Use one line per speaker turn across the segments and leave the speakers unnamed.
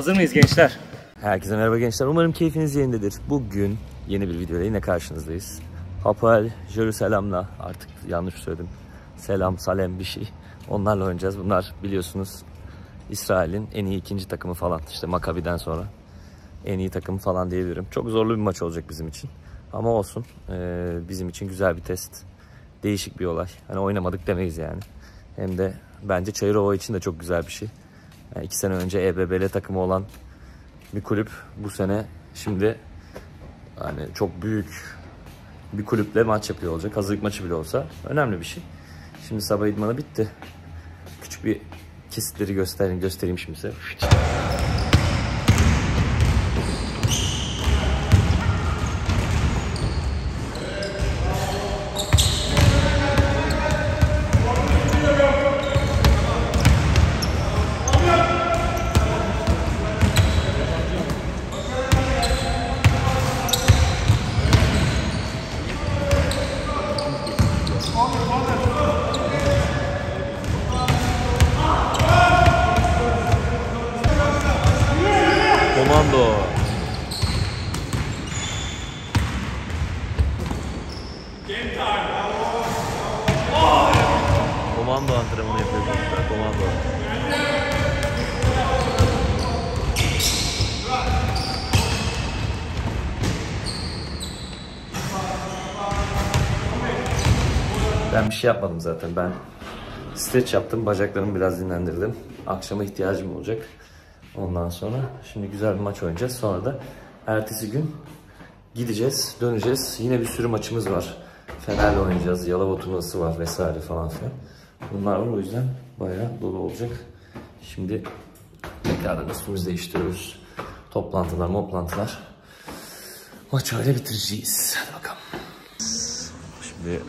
Hazır mıyız gençler?
Herkese merhaba gençler. Umarım keyfiniz yerindedir. Bugün yeni bir videoyla yine karşınızdayız. Hapoel Jerusalem'la artık yanlış söyledim. Selam, Salem bir şey. Onlarla oynayacağız. Bunlar biliyorsunuz İsrail'in en iyi ikinci takımı falan. İşte Makabi'den sonra en iyi takımı falan diyebilirim. Çok zorlu bir maç olacak bizim için. Ama olsun. Ee, bizim için güzel bir test. Değişik bir olay. Hani oynamadık demeyiz yani. Hem de bence Çayırova için de çok güzel bir şey. Yani iki sene önce EBBL takımı olan bir kulüp bu sene şimdi hani çok büyük bir kulüple maç yapıyor olacak. Hazırlık maçı bile olsa önemli bir şey. Şimdi sabah idmanı bitti. Küçük bir kesitleri göstereyim, göstereyim şimdi size. Komando. Komando antrenmanı yapıyor çocuklar. Komando. Ben bir şey yapmadım zaten. Ben stretch yaptım. Bacaklarımı biraz dinlendirdim. Akşama ihtiyacım olacak. Ondan sonra şimdi güzel bir maç oynayacağız. Sonra da ertesi gün gideceğiz, döneceğiz. Yine bir sürü maçımız var. Fener'le oynayacağız. Yalova turnuvası var vesaire falan filan. Bunlar var o yüzden bayağı dolu olacak. Şimdi tekrardan üstümüzü değiştiriyoruz. Toplantılar, moplantılar. Maçı öyle bitireceğiz. Hadi bakalım. Şimdi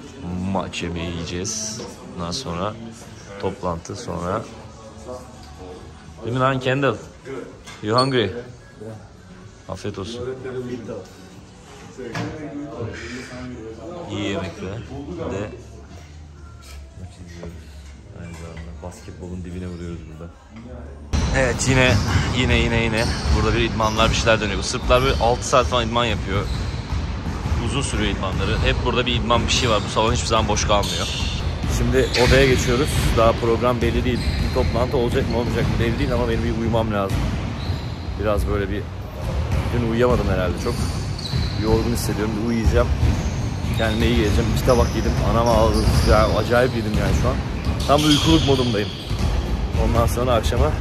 maç yemeği yiyeceğiz. Ondan sonra toplantı sonra Değil mi lan Kendall? You hungry? Afiyet olsun. İyi yemekler. De maç izliyoruz. Aynı zamanda basketbolun dibine vuruyoruz burada. Evet yine yine yine yine burada bir idmanlar bir şeyler dönüyor. Sırplar böyle 6 saat falan idman yapıyor. Uzun sürüyor idmanları. Hep burada bir idman bir şey var. Bu salon hiçbir zaman boş kalmıyor. Şimdi odaya geçiyoruz. Daha program belli değil. Bir toplantı olacak mı olmayacak mı belli değil ama benim bir uyumam lazım. Biraz böyle bir... Dün uyuyamadım herhalde çok. Yorgun hissediyorum. Bir uyuyacağım. Kendime iyi geleceğim. İki tabak yedim. Anam. Ya, acayip yedim yani şu an. Tam bir uykuluk modumdayım. Ondan sonra akşama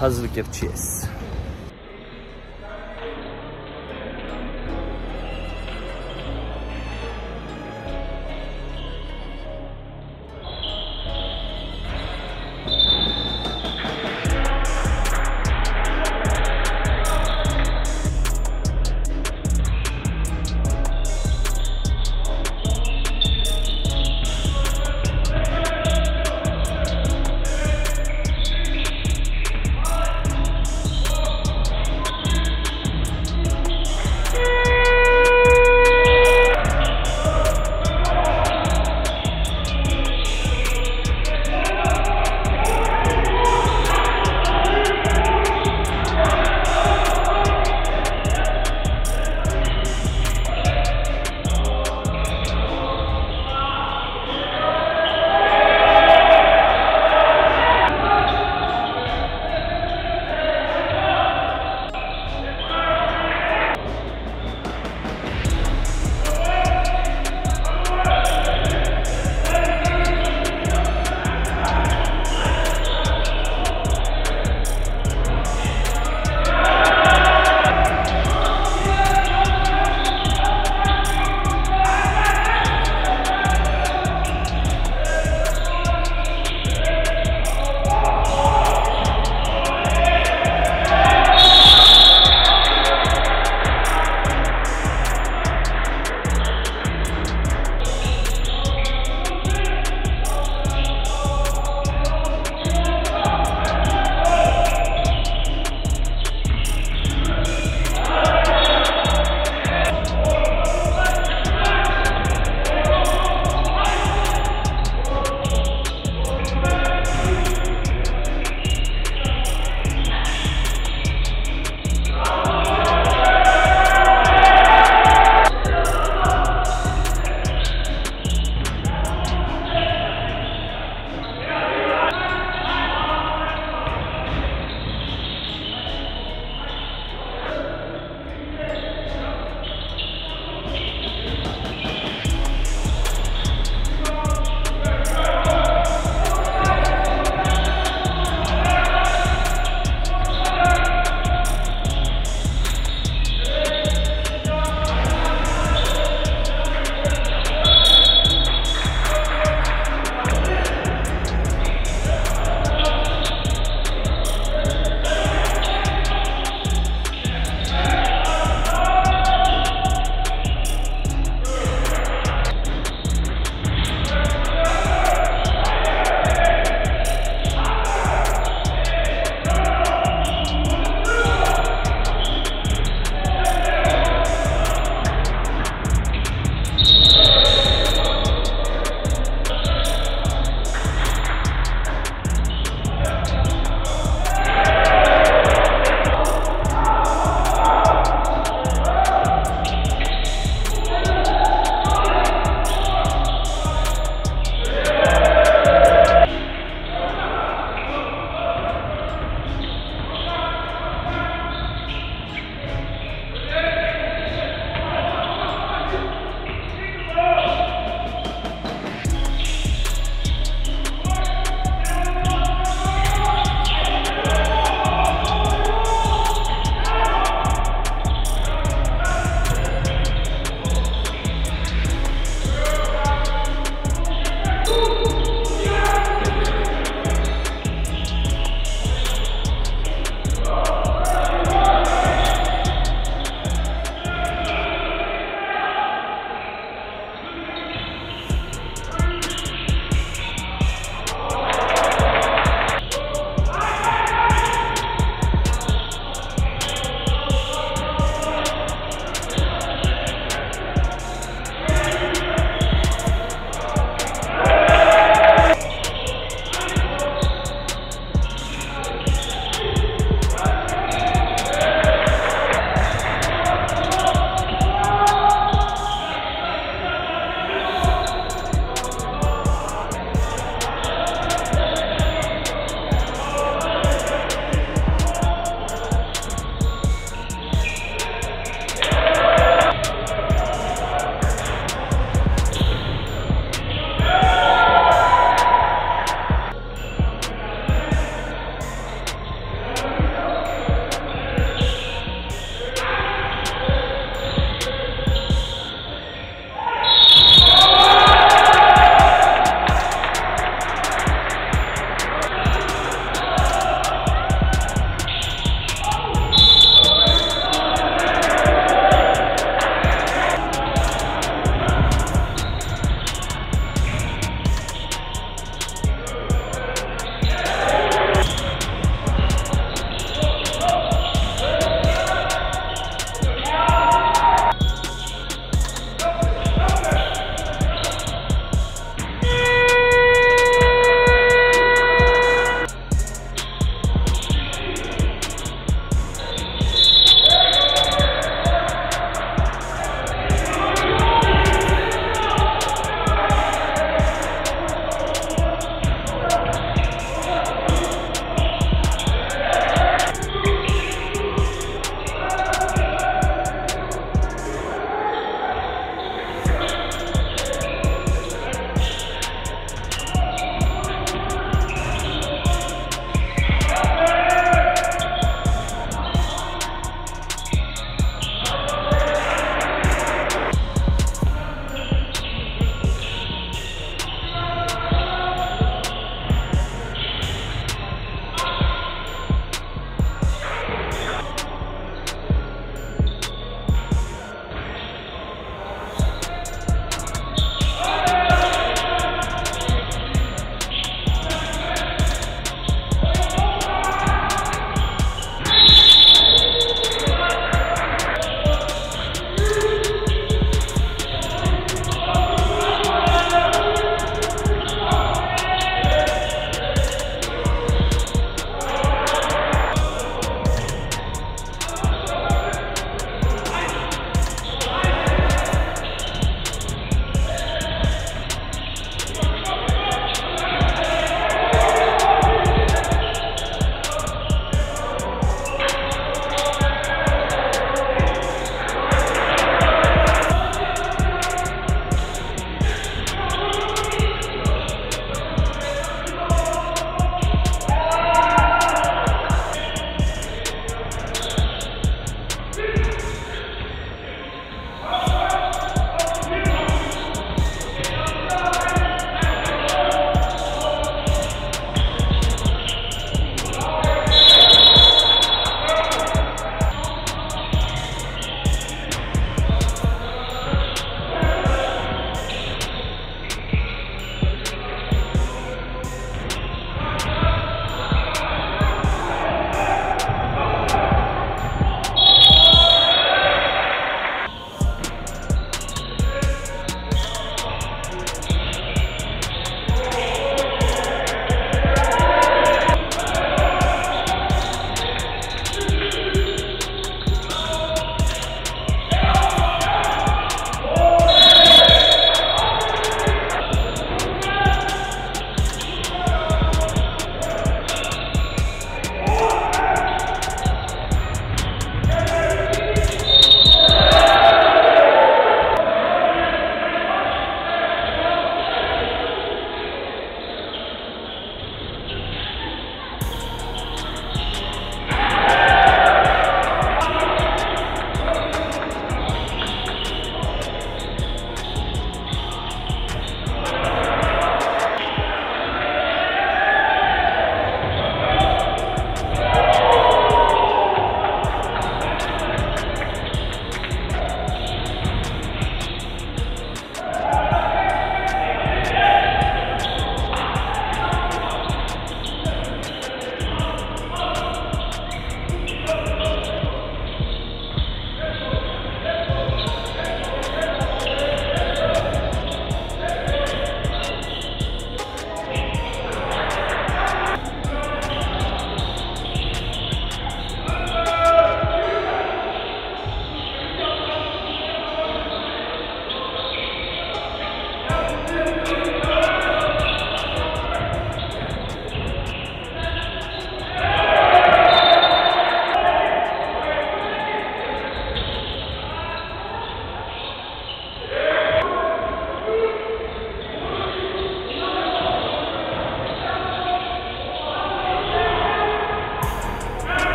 hazırlık yapacağız.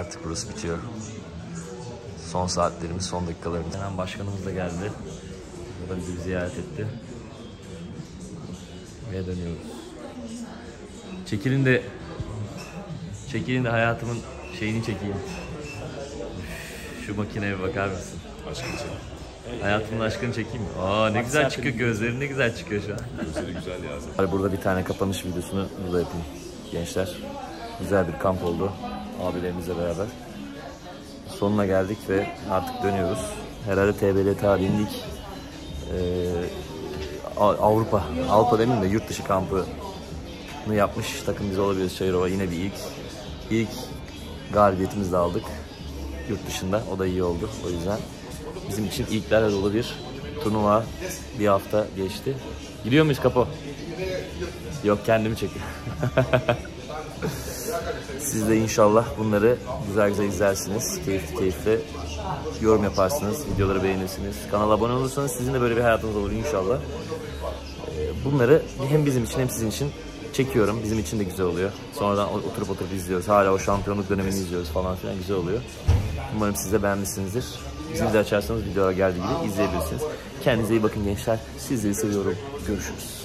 Artık burası bitiyor. Son saatlerimiz, son dakikalarımız. Hemen başkanımız da geldi. O da bizi ziyaret etti. Ve dönüyoruz. Çekilin de çekilin de hayatımın şeyini çekeyim. Şu makineye bir bakar mısın?
Aşkın için.
Hayatımın aşkını çekeyim? Aa ne güzel çıkıyor gözlerin ne güzel çıkıyor şu an.
Gözleri güzel ya.
Burada bir tane kapanış videosunu burada yapayım gençler. Güzel bir kamp oldu abilerimizle beraber. Sonuna geldik ve artık dönüyoruz. Herhalde TBL tarihinin ilk eee, A- Avrupa, Avrupa demeyeyim de yurt dışı kampını yapmış takım biz olabiliriz Çayırova. Yine bir ilk. İlk galibiyetimizi de aldık yurt dışında. O da iyi oldu o yüzden. Bizim için ilklerle dolu bir turnuva bir hafta geçti. Gidiyor muyuz Kapo? Yok kendimi çekiyorum. Siz de inşallah bunları güzel güzel izlersiniz. Keyifli keyifli yorum yaparsınız, videoları beğenirsiniz. Kanala abone olursanız sizin de böyle bir hayatınız olur inşallah. Ee, Bunları hem bizim için hem sizin için çekiyorum. Bizim için de güzel oluyor. Sonradan oturup oturup izliyoruz. Hala o şampiyonluk dönemini izliyoruz falan filan. Güzel oluyor. Umarım siz de beğenmişsinizdir. Zil de açarsanız videolar geldiği gibi izleyebilirsiniz. Kendinize iyi bakın gençler. Sizleri seviyorum. Görüşürüz.